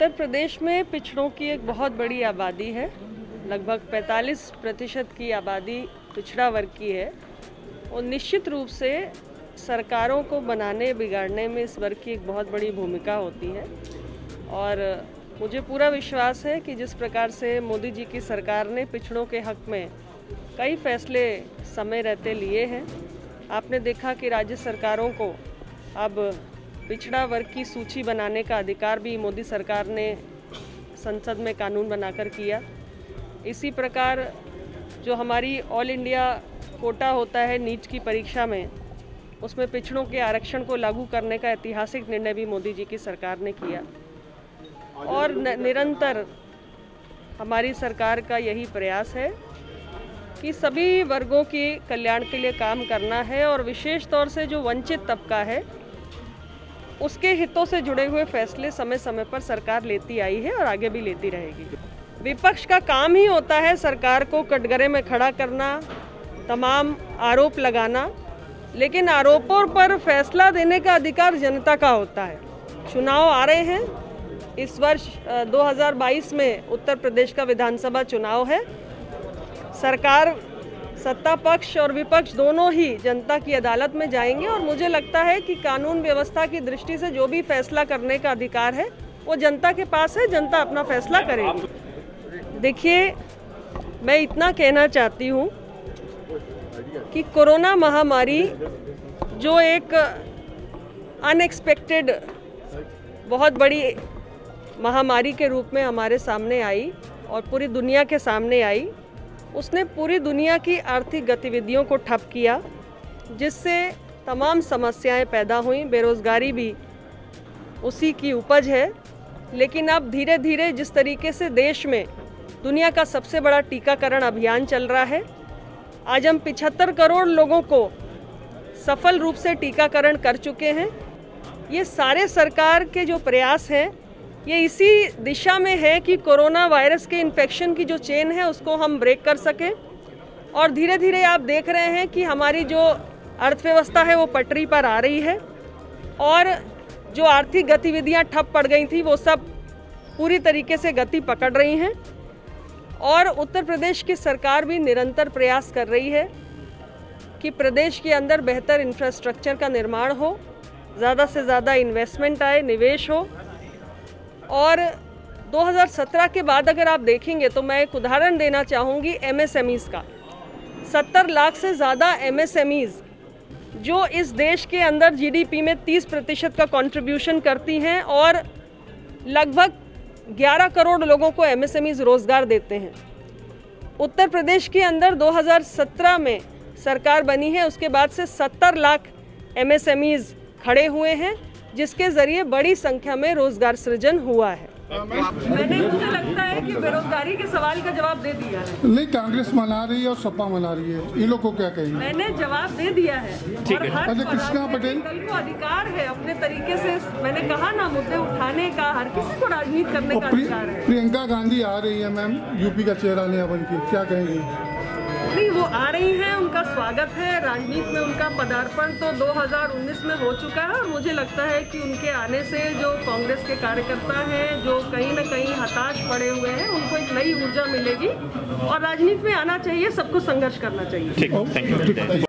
उत्तर प्रदेश में पिछड़ों की एक बहुत बड़ी आबादी है। लगभग 45 प्रतिशत की आबादी पिछड़ा वर्ग की है। और निश्चित रूप से सरकारों को बनाने, बिगाड़ने में इस वर्ग की एक बहुत बड़ी भूमिका होती है। और मुझे पूरा विश्वास है कि जिस प्रकार से मोदी जी की सरकार ने पिछड़ों के हक में कई फैसले समय रहते लिए हैं, आपने देखा कि राज्य सरकारों को अब पिछड़ा वर्ग की सूची बनाने का अधिकार भी मोदी सरकार ने संसद में कानून बनाकर किया। इसी प्रकार जो हमारी ऑल इंडिया कोटा होता है नीट की परीक्षा में, उसमें पिछड़ों के आरक्षण को लागू करने का ऐतिहासिक निर्णय भी मोदी जी की सरकार ने किया। और निरंतर हमारी सरकार का यही प्रयास है कि सभी वर्गों के कल्याण के लिए काम करना है और विशेष तौर से जो वंचित तबका है उसके हितों से जुड़े हुए फैसले समय समय पर सरकार लेती आई है और आगे भी लेती रहेगी। विपक्ष का काम ही होता है सरकार को कटघरे में खड़ा करना, तमाम आरोप लगाना, लेकिन आरोपों पर फैसला देने का अधिकार जनता का होता है। चुनाव आ रहे हैं। इस वर्ष 2022 में उत्तर प्रदेश का विधानसभा चुनाव है। सरकार सत्ता पक्ष और विपक्ष दोनों ही जनता की अदालत में जाएँगे और मुझे लगता है कि कानून व्यवस्था की दृष्टि से जो भी फैसला करने का अधिकार है, वो जनता के पास है, जनता अपना फैसला करेगी। देखिए, मैं इतना कहना चाहती हूँ कि कोरोना महामारी जो एक अनएक्सपेक्टेड बहुत बड़ी महामारी के रूप में हमारे सामने आई और पूरी दुनिया के सामने आई उसने पूरी दुनिया की आर्थिक गतिविधियों को ठप किया, जिससे तमाम समस्याएँ पैदा हुई। बेरोज़गारी भी उसी की उपज है। लेकिन अब धीरे धीरे जिस तरीके से देश में दुनिया का सबसे बड़ा टीकाकरण अभियान चल रहा है, आज हम पिछहत्तर करोड़ लोगों को सफल रूप से टीकाकरण कर चुके हैं। ये सारे सरकार के जो प्रयास हैं ये इसी दिशा में है कि कोरोना वायरस के इन्फेक्शन की जो चेन है, उसको हम ब्रेक कर सकें। और धीरे धीरे आप देख रहे हैं कि हमारी जो अर्थव्यवस्था है, वो पटरी पर आ रही है। और जो आर्थिक गतिविधियाँ ठप पड़ गई थी, वो सब पूरी तरीके से गति पकड़ रही हैं। और उत्तर प्रदेश की सरकार भी निरंतर प्रयास कर रही है कि प्रदेश के अंदर बेहतर इंफ्रास्ट्रक्चर का निर्माण हो, ज़्यादा से ज़्यादा इन्वेस्टमेंट आए, निवेश हो। और 2017 के बाद अगर आप देखेंगे तो मैं एक उदाहरण देना चाहूँगी एम का। 70 लाख से ज़्यादा एम जो इस देश के अंदर जीडीपी में 30 प्रतिशत का कंट्रीब्यूशन करती हैं और लगभग 11 करोड़ लोगों को एम रोज़गार देते हैं। उत्तर प्रदेश के अंदर 2017 में सरकार बनी है, उसके बाद से 70 लाख एम खड़े हुए हैं। जिसके ज़रिए बड़ी संख्या में रोज़गार सृजन हुआ है। मैंने मुझे लगता है कि बेरोजगारी के सवाल का जवाब दे दिया है। नहीं कांग्रेस मना रही है और सपा मना रही है। इन लोग को क्या कहेंगे? मैंने जवाब दे दिया है। ठीक है। अच्छा कृष्णा पटेल। दल को अधिकार है अपने तरीके से। मैंने कहा ना मुद्दे उठाने का हर किसी को राजनीति करने का अधिकार है। प्रियंका गांधी आ रही है मैम। यूपी का चेहरा लिया बन के क्या कहेंगे? नहीं, वो आ रही हैं, उनका स्वागत है। राजनीति में उनका पदार्पण तो 2019 में हो चुका है और मुझे लगता है कि उनके आने से जो कांग्रेस के कार्यकर्ता हैं, जो कहीं ना कहीं हताश पड़े हुए हैं, उनको एक नई ऊर्जा मिलेगी और राजनीति में आना चाहिए, सबको संघर्ष करना चाहिए।